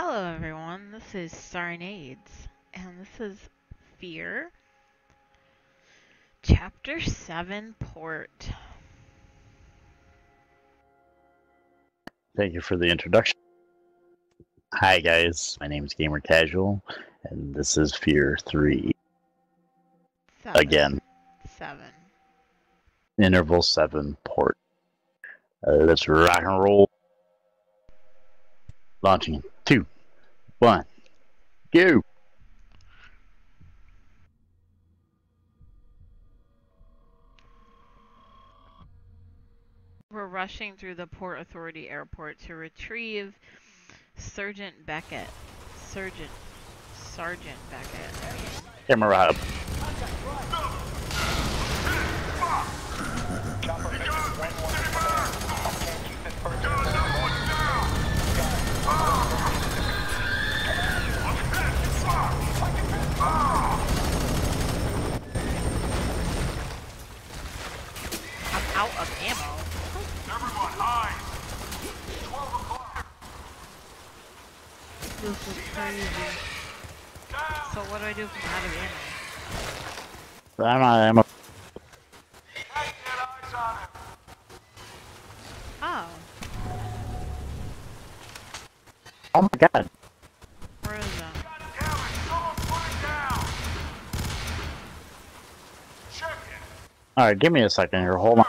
Hello everyone, this is Serenades, and this is Fear, Chapter 7 Port. Thank you for the introduction. Hi guys, my name is Gamer Casual, and this is Fear 3. Seven. Again, 7. Interval 7 Port. Uh, let's rock and roll. Launching 2, 1, go! We're rushing through the Port Authority airport to retrieve Sergeant Beckett. Sergeant. Sergeant Beckett. Camera hub. Out of ammo. Everyone, eyes! 12 o'clock! This is crazy. So what do I do if I'm out of ammo? I'm not ammo. Can't get eyes on him! Oh, Oh my god. where is that? God damn it! Someone put! Check it! Alright, give me a second here, hold on.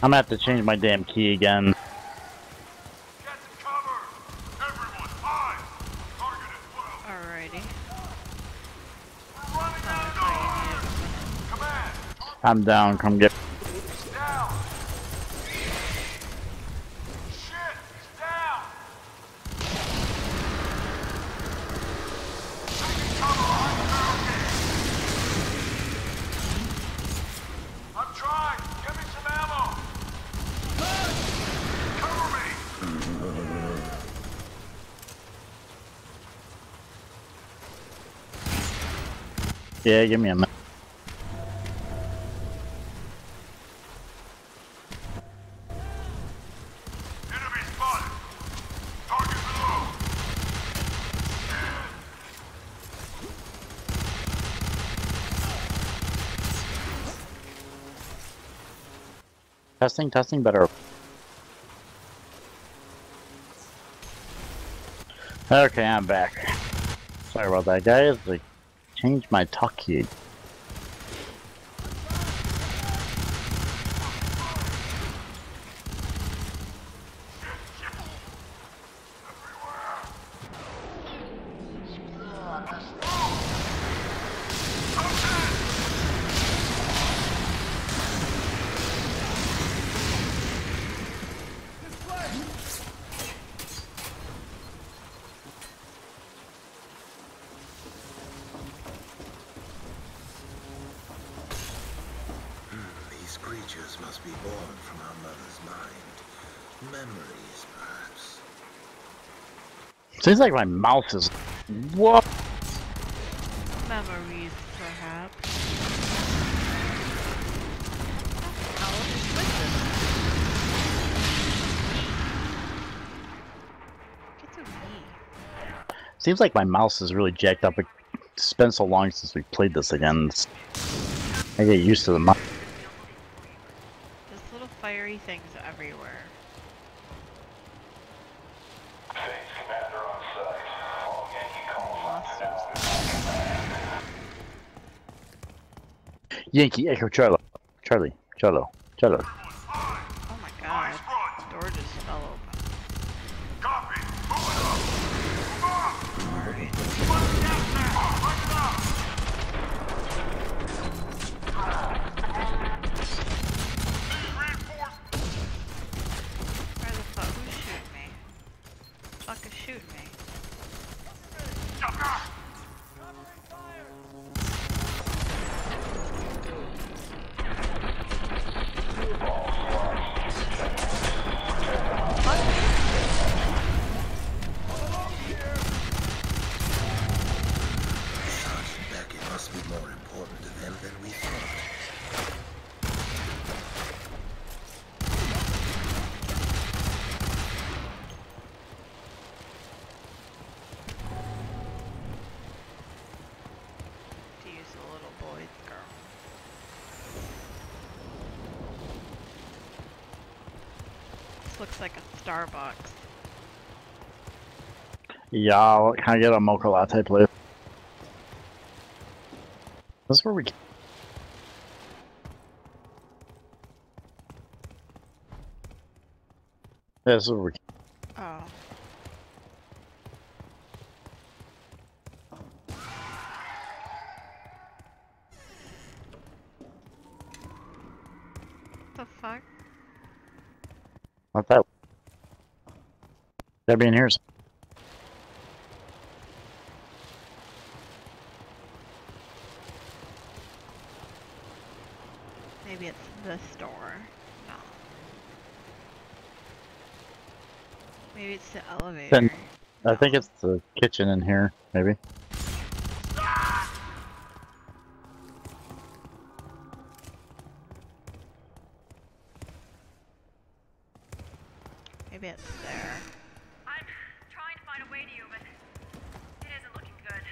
Target acquired! I'm gonna have to change my damn key again. Get to cover! Everyone, eyes! Target at 12! Alrighty. We're running I out of thought you time! needed Command! I'm down, come get He's down! Shit! He's down! Taking cover behind the barricade! I'm trying! Give me some ammo! Cover me! Yeah, give me a minute. Enemy spotted! Target below! Testing, testing, better. Okay, I'm back. Sorry about that, guys. I changed my talk creatures must be born from our mother's mind. Memories, perhaps. Seems like my mouse is. What? Memories, perhaps. How is with this? Get to me. Seems like my mouse is really jacked up. It's been so long since we played this again. I get used to the mouse. Yankee Echo Charlie. Charlie. Charlo. Charlo. Oh my god. Eyes front! Door just fell open. Copy! Moving up! Move up! Let's get that! Bring it up! Need reinforcements! Where the fuck? Who's shooting me? Fuck is shooting me? Jump Sergeant Beckett must be more important to them than we thought. This looks like a Starbucks. Yeah, I'll- can I get a mocha latte, please? This is where we. Yeah, this is where we. Oh. That be in here. Maybe it's the store. No. Maybe it's the elevator. I think it's the kitchen in here. Maybe it's there. I'm trying to find a way to you, but it isn't looking good.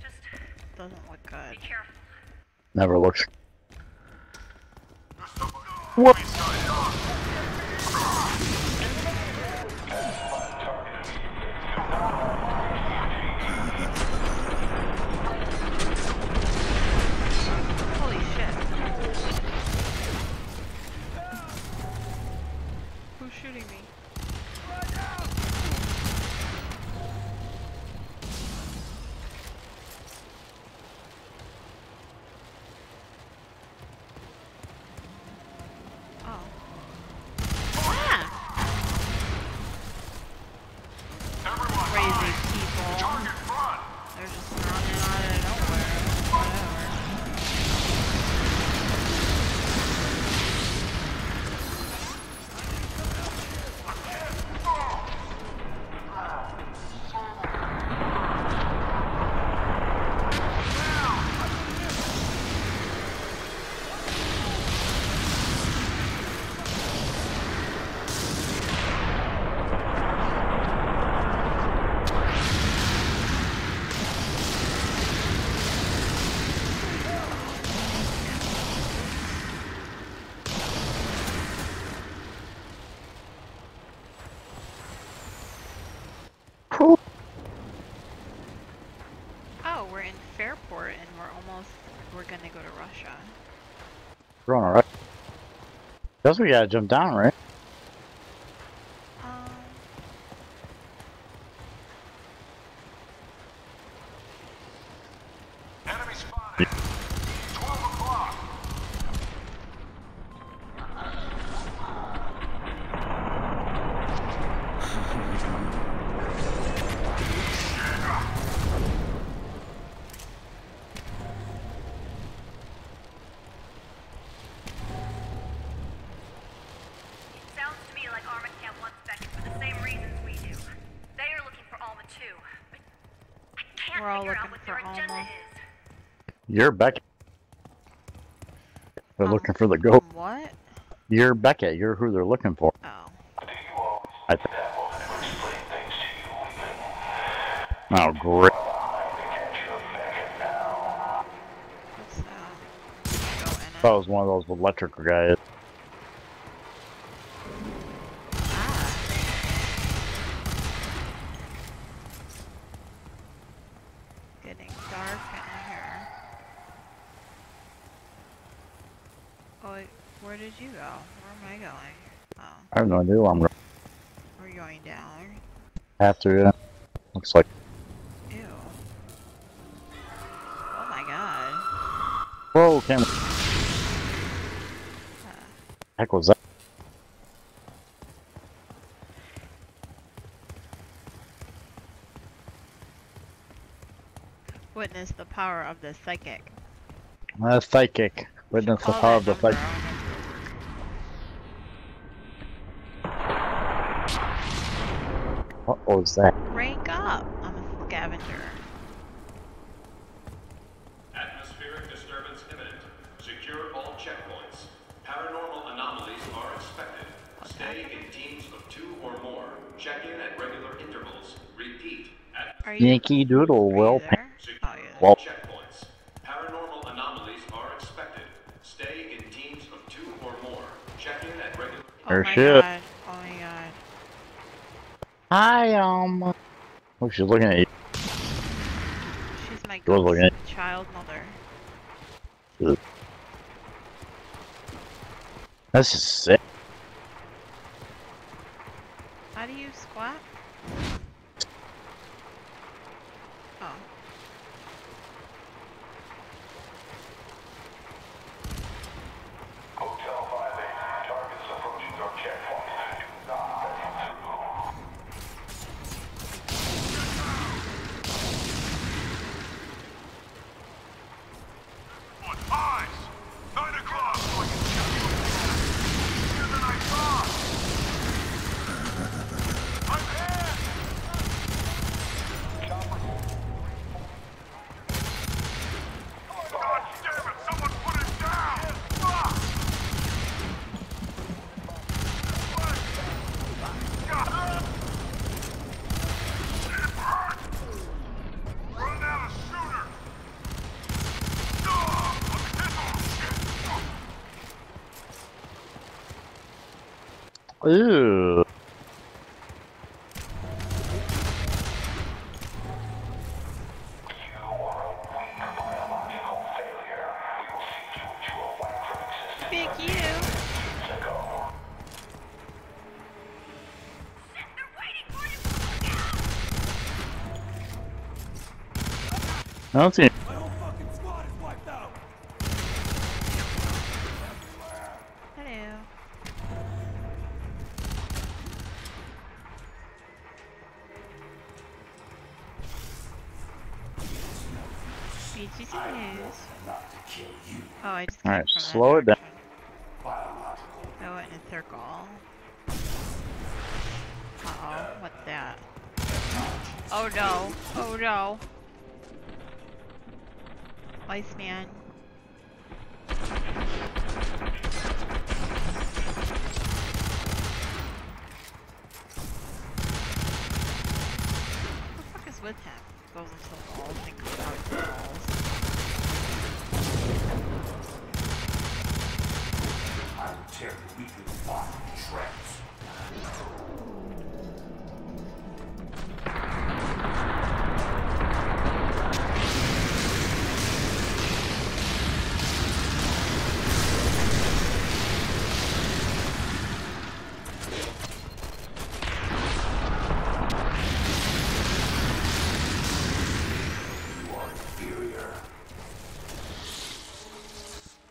Just Doesn't look be good. careful. Never looks. What? Holy shit. Who's shooting me? Oh. Ah! Everyone, Crazy people. target front. They're just running out of nowhere. Whatever. Oh, we're in Fairport and we're almost we're Russia. We're on alright. Guess we gotta jump down, right? You're Beckett. They're Um, looking for the goat. What? You're Beckett. You're who they're looking for. Oh. I th- oh, great. What's that? Go in That it. was one of those electrical guys. Ah. Getting dark in here. Oh, wait, where did you go? Where am I going? Oh, I have no idea where I'm gonna. we're going down. After yeah. Looks like. Ew. Oh my god. Whoa, camera. Uh, Heck was that? witness the power of the psychic. Uh, psychic. Witness the power of the psychic. On What that? Rank up. I'm a scavenger. Atmospheric disturbance imminent. Secure all checkpoints. Paranormal anomalies are expected. Stay in teams of two or more. Check in at regular intervals. Repeat. At Are you? Yankee Doodle are will pay. Oh yeah. Well- all checkpoints. Paranormal anomalies are expected. Stay in teams of two or more. Check in at regular Oh Or my shit. god. Hi, um. Oh, she's looking at you. She's my You're looking ghost child mother. That's just sick. How do you squat? Oh. Hotel 5-8. Targets approaching your checkpoint. Do not let him through. On eyes! Nine o'clock! Hear the night bomb! I'm here! God damn it! Someone put it down! Fuck! God. It hurts! Run out of shooter! Ah, let me hit those. Ooh. Big you. They're waiting for you! I don't see. BGC news. Oh, I just Alright, slow it down. direction. I went in a circle. Uh-oh, what's that? Oh no, oh no. Iceman.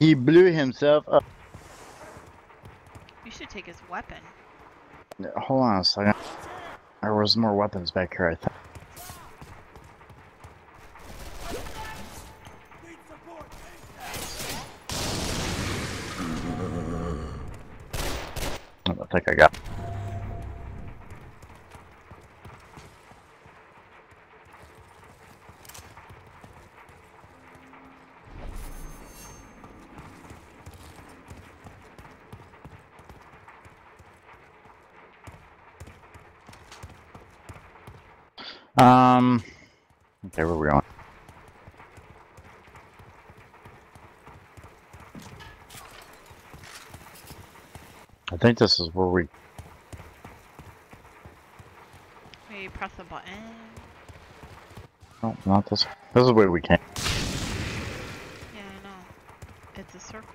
He blew himself up. You should take his weapon. Hold on a second. There was more weapons back here, I think. Um. Okay, where we going? I think this is where we. Maybe press a button. No, not this. This is where we came. Yeah, I know. It's a circle.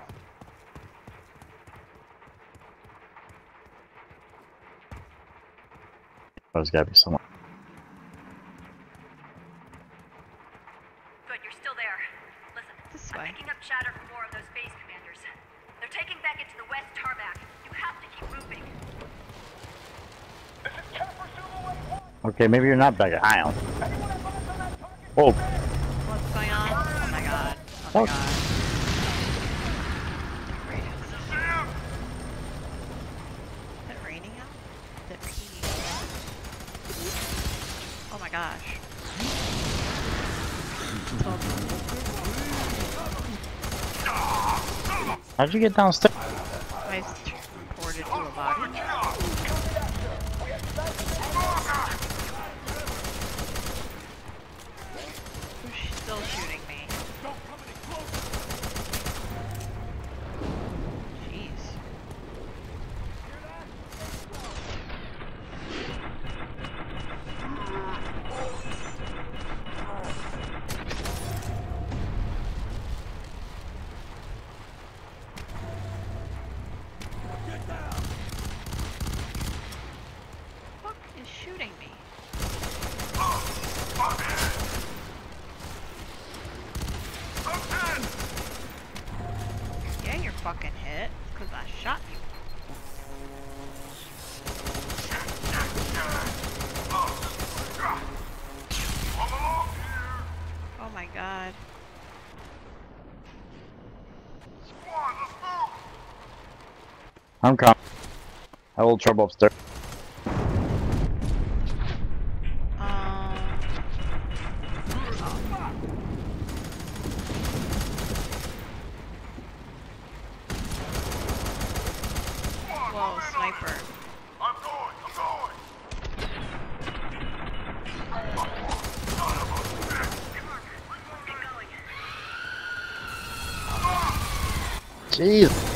There's gotta be someone. Good, you're still there. Listen, This I'm way. picking up chatter from more of those phase commanders. They're taking back into the west tarmac. You have to keep moving. Okay, maybe you're not back at Ion. Oh, What's going on? Oh my god. Oh my Oh. god. Sam! Is it raining out? Is it raining out? Oh my gosh. how'd you get downstairs? I was transported to a body. I'm coming. I little trouble upstairs. Jeez.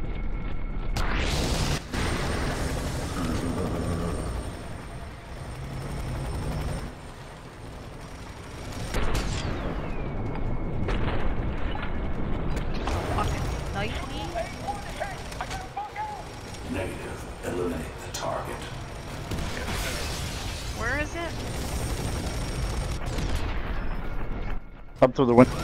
through the window.